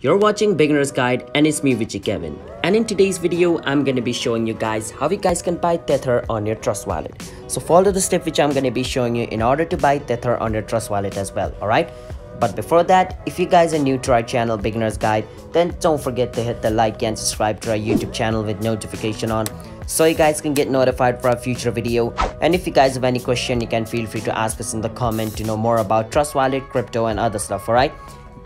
You're watching Beginner's Guide and it's me Vichy Kevin. And in today's video, I'm to be showing you guys how you guys can buy Tether on your Trust Wallet. So follow the step which I'm to be showing you in order to buy Tether on your Trust Wallet as well, alright? But before that, if you guys are new to our channel Beginner's Guide, then don't forget to hit the like and subscribe to our YouTube channel with notification on so you guys can get notified for a future video and if you guys have any question you can feel free to ask us in the comment to know more about trust wallet crypto and other stuff all right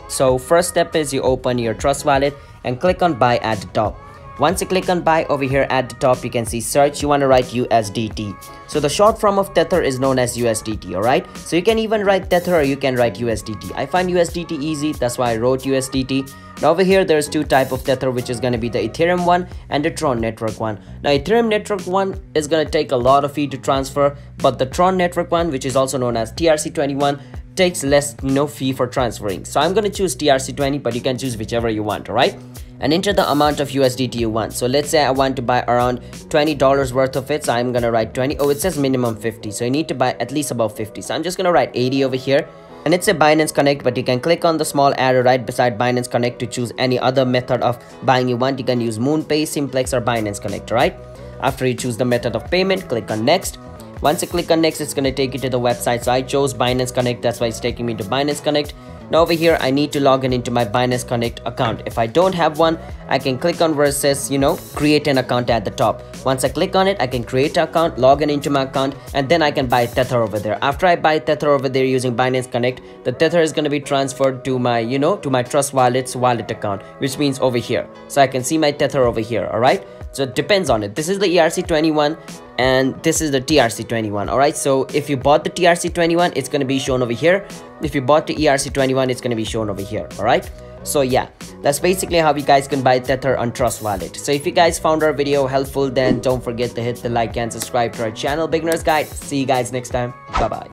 so first step is you open your Trust Wallet and click on buy at the top. Once you click on buy over here at the top, you can see search, you want to write USDT. So the short form of Tether is known as USDT, alright? So you can even write Tether or you can write USDT. I find USDT easy, that's why I wrote USDT. Now over here, there's two type of Tether, which is going to be the Ethereum one and the Tron network one. Now Ethereum network one is going to take a lot of fee to transfer, but the Tron network one, which is also known as TRC21, takes less no fee for transferring. So i'm going to choose trc20 but you can choose whichever you want all right? And enter the amount of usdt you want. So let's say i want to buy around 20 dollars worth of it so i'm gonna write 20 oh it says minimum 50 so you need to buy at least about 50 so i'm just gonna write 80 over here. And it's a Binance Connect but you can click on the small arrow right beside Binance Connect to choose any other method of buying you want. You can use MoonPay, Simplex or Binance Connect right? After you choose the method of payment click on next once you click on next, it's going to take you to the website. So I chose Binance Connect. That's why it's taking me to Binance Connect. Now over here, I need to log in into my Binance Connect account. If I don't have one, I can click on says, you know, create an account at the top. Once I click on it, I can create an account, log in into my account, and then I can buy Tether over there. After I buy Tether over there using Binance Connect, the Tether is going to be transferred to my, you know, to my Trust Wallet's wallet account, which means over here. So I can see my Tether over here, all right? So it depends on it. This is the ERC21 and this is the TRC21 alright so if you bought the TRC21 it's gonna be shown over here if you bought the ERC21 it's gonna be shown over here alright? So yeah that's basically how you guys can buy tether on trust wallet. So if you guys found our video helpful then don't forget to hit the like and subscribe to our channel beginners guide. See you guys next time. Bye bye